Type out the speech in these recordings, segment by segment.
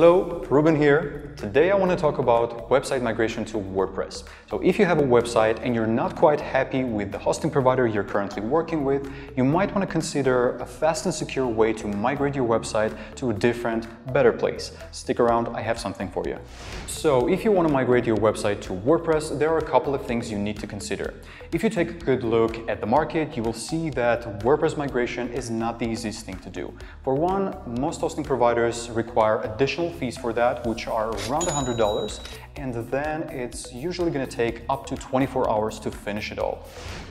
Hello, Ruben here. Today I want to talk about website migration to WordPress. So if you have a website and you're not quite happy with the hosting provider you're currently working with, you might want to consider a fast and secure way to migrate your website to a different, better place. Stick around, I have something for you. So if you want to migrate your website to WordPress, there are a couple of things you need to consider. If you take a good look at the market, you will see that WordPress migration is not the easiest thing to do. For one, most hosting providers require additional fees for that, which are around $100, and then it's usually going to take up to 24 hours to finish it all.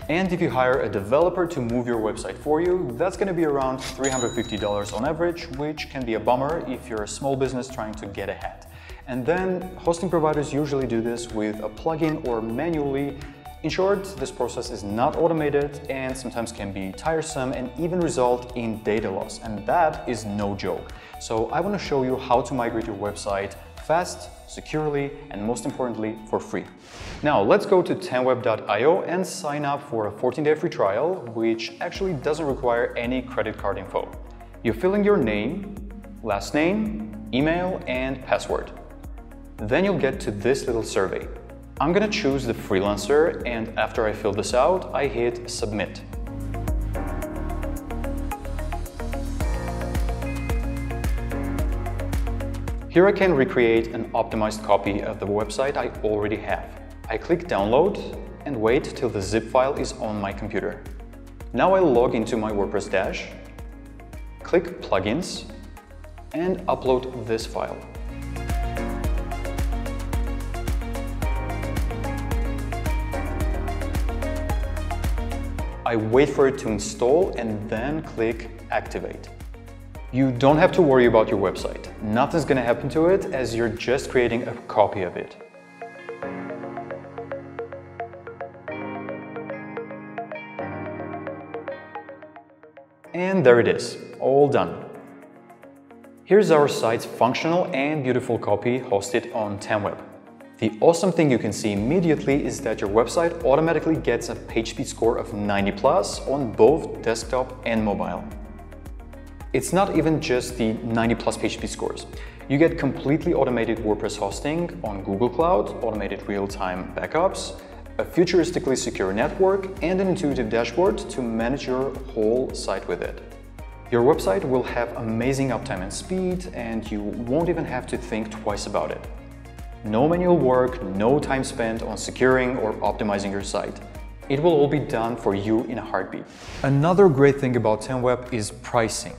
And if you hire a developer to move your website for you, that's going to be around $350 on average, which can be a bummer if you're a small business trying to get ahead. And then hosting providers usually do this with a plugin or manually in short, this process is not automated and sometimes can be tiresome and even result in data loss, and that is no joke. So I want to show you how to migrate your website fast, securely, and most importantly, for free. Now let's go to 10web.io and sign up for a 14-day free trial, which actually doesn't require any credit card info. You fill in your name, last name, email, and password. Then you'll get to this little survey. I'm gonna choose the freelancer and after I fill this out, I hit submit. Here I can recreate an optimized copy of the website I already have. I click download and wait till the zip file is on my computer. Now I log into my WordPress dash, click plugins and upload this file. I wait for it to install and then click Activate. You don't have to worry about your website. Nothing's gonna happen to it as you're just creating a copy of it. And there it is, all done. Here's our site's functional and beautiful copy hosted on 10Web. The awesome thing you can see immediately is that your website automatically gets a PageSpeed score of 90 plus on both desktop and mobile. It's not even just the 90 plus PageSpeed scores. You get completely automated WordPress hosting on Google Cloud, automated real-time backups, a futuristically secure network, and an intuitive dashboard to manage your whole site with it. Your website will have amazing uptime and speed, and you won't even have to think twice about it. No manual work, no time spent on securing or optimizing your site. It will all be done for you in a heartbeat. Another great thing about 10Web is pricing.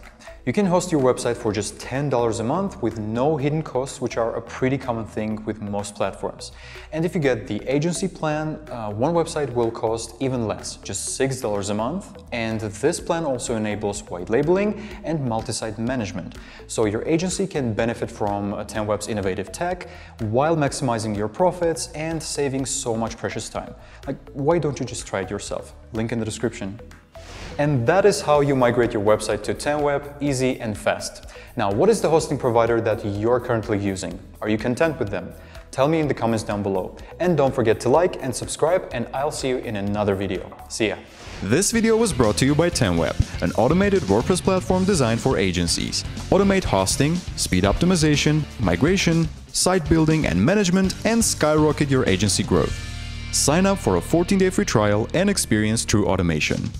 You can host your website for just $10 a month with no hidden costs, which are a pretty common thing with most platforms. And if you get the agency plan, uh, one website will cost even less, just $6 a month. And this plan also enables white labeling and multi-site management. So your agency can benefit from 10web's innovative tech while maximizing your profits and saving so much precious time. Like, why don't you just try it yourself? Link in the description. And that is how you migrate your website to 10Web easy and fast. Now, what is the hosting provider that you're currently using? Are you content with them? Tell me in the comments down below. And don't forget to like and subscribe and I'll see you in another video. See ya! This video was brought to you by 10Web, an automated WordPress platform designed for agencies. Automate hosting, speed optimization, migration, site building and management, and skyrocket your agency growth. Sign up for a 14-day free trial and experience true automation.